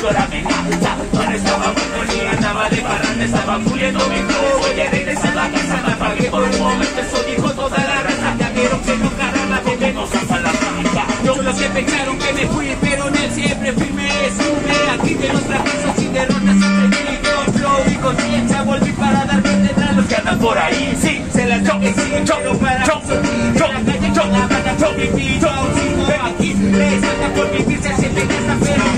flor amenaza Ahora estaba muerto andaba de parranda Estaba puliendo mi flow Oye, regresando a casa me apagué por un momento. Eso dijo toda la raza Ya vieron que no caramba porque nos a la fábrica Yo los que pensaron que me fui Pero en él siempre firme Sube aquí de los fracasos y derrotas Siempre con flow y conciencia Volví para dar cátedra a los que andan por ahí. Sí, se la choque, sí, choque para choque, choque, choque, choque, choque, aquí les por sienten esa pero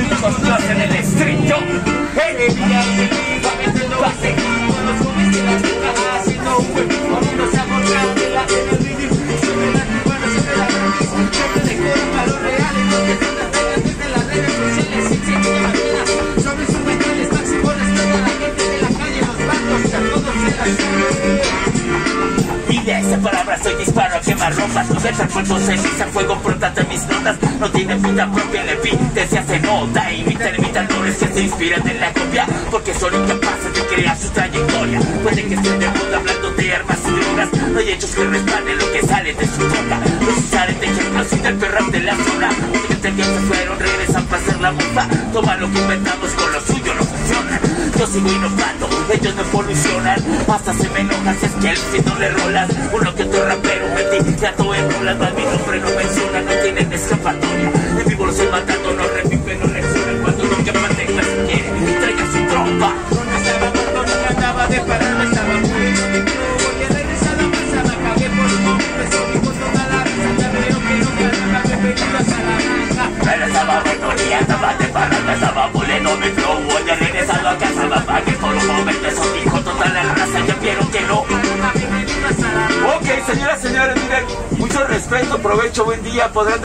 de esa palabra soy disparo a quemar ropas Conversa fuego ceniza, fuego prontate mis notas. No tiene vida propia, le pinte se hace nota Imitan imitadores que se inspiran en la copia. Porque son incapaces de crear su trayectoria. Puede que estén de moda hablando de armas y drogas. No hay hechos que respalden lo que sale de su boca. No se salen de ejemplos y del perrap de la zona Obviamente que se fueron, regresan para hacer la bomba. Toma lo que inventamos con lo suyo, no funciona. Yo sigo innovando, ellos no evolucionan Hasta se me enoja si es que si no le rolas. Uno que otro rapero metí, gato en rolas. Más mi nombre no menciona, no tienen escapatoria. En vivo los estoy matando, no reviven, no reaccionan. Cuando no que mantenga si quiere, traiga su trompa. No estaba muerto, no trataba de estaba por estaba ni andaba de señores, miren, mucho respeto, provecho, buen día, podrán